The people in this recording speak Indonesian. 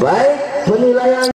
baik penilaian